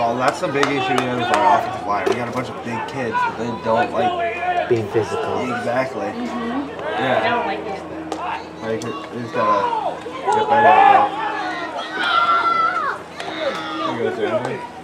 Well, that's a big issue we have with our offensive line. We got a bunch of big kids, but they don't like Being physical. exactly. Mm-hmm. Yeah, They don't like it. like we just gotta get better at that. You go through,